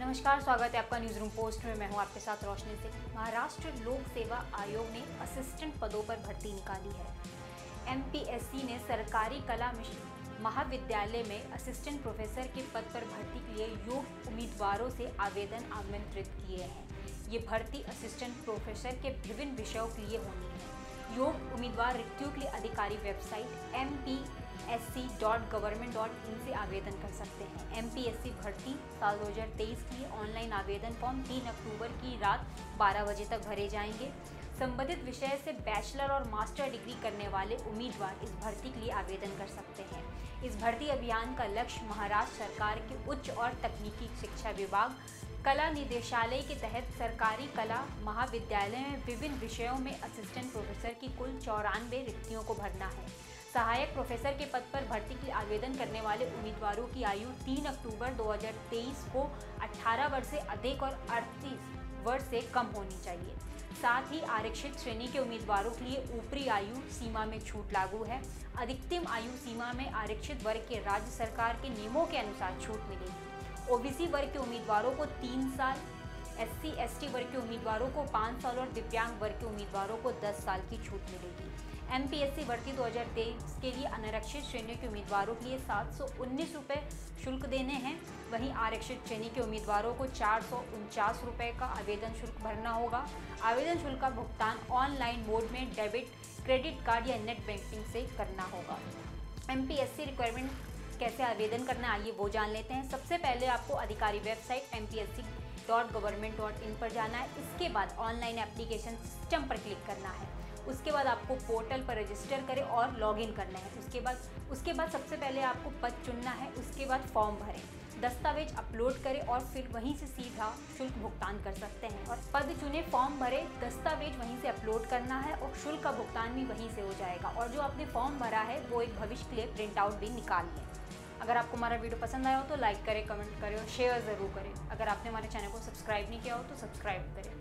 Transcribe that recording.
नमस्कार, स्वागत है आपका न्यूज़ रूम पोस्ट में। मैं हूँ आपके साथ रोशनी सिंह। महाराष्ट्र लोक सेवा आयोग ने असिस्टेंट पदों पर भर्ती निकाली है। एमपीएससी ने सरकारी कला महाविद्यालय में असिस्टेंट प्रोफेसर के पद पर भर्ती के लिए योग्य उम्मीदवारों से आवेदन आमंत्रित किए हैं। ये भर्ती असिस्टेंट प्रोफेसर के विभिन्न विषयों के लिए होनी है। योग उम्मीदवार रिक्तियों के लिए अधिकारी वेबसाइट एमपी एस सी आवेदन कर सकते हैं। एम पी एस सी भर्ती साल 2023 की ऑनलाइन आवेदन फॉर्म 3 अक्टूबर की रात 12 बजे तक भरे जाएँगे। संबंधित विषय से बैचलर और मास्टर डिग्री करने वाले उम्मीदवार इस भर्ती के लिए आवेदन कर सकते हैं। इस भर्ती अभियान का लक्ष्य महाराष्ट्र सरकार के उच्च और तकनीकी शिक्षा विभाग, कला निदेशालय के तहत सरकारी कला महाविद्यालय में विभिन्न विषयों में असिस्टेंट प्रोफेसर की कुल चौरानवे रिक्तियों को भरना है। सहायक प्रोफेसर के पद पर भर्ती के आवेदन करने वाले उम्मीदवारों की आयु 3 अक्टूबर 2023 को 18 वर्ष से अधिक और 38 वर्ष से कम होनी चाहिए। साथ ही आरक्षित श्रेणी के उम्मीदवारों के लिए ऊपरी आयु सीमा में छूट लागू है। अधिकतम आयु सीमा में आरक्षित वर्ग के राज्य सरकार के नियमों के अनुसार छूट मिलेगी। ओबीसी वर्ग के उम्मीदवारों को तीन साल एस सी वर्ग के उम्मीदवारों को पाँच साल और दिव्यांग वर्ग के उम्मीदवारों को दस साल की छूट मिलेगी। एम भर्ती दो हज़ार तेईस के लिए अनारक्षित श्रेणी के उम्मीदवारों के लिए सात सौ शुल्क देने हैं। वहीं आरक्षित श्रेणी के उम्मीदवारों को चार सौ का आवेदन शुल्क भरना होगा। आवेदन शुल्क का भुगतान ऑनलाइन मोड में डेबिट, क्रेडिट कार्ड या नेट बैंकिंग से करना होगा। एम रिक्वायरमेंट कैसे आवेदन करना आइए वो जान लेते हैं। सबसे पहले आपको अधिकारी website M dot government dot in पर जाना है। इसके बाद ऑनलाइन एप्लीकेशन सिस्टम पर क्लिक करना है। उसके बाद आपको पोर्टल पर रजिस्टर करें और लॉगिन करना है। उसके बाद उसके बाद सबसे पहले आपको पद चुनना है, उसके बाद फॉर्म भरें। दस्तावेज़ अपलोड करें और फिर वहीं से सीधा शुल्क भुगतान कर सकते हैं। और पद चुने, फॉर्म भरे, दस्तावेज़ वहीं से अपलोड करना है और शुल्क का भुगतान भी वहीं से हो जाएगा। और जो आपने फॉर्म भरा है, वो एक भविष्य के लिए प्रिंट आउट भी निकाल लें। अगर आपको हमारा वीडियो पसंद आया हो तो लाइक करें, कमेंट करें और शेयर ज़रूर करें। अगर आपने हमारे चैनल को सब्सक्राइब नहीं किया हो तो सब्सक्राइब करें।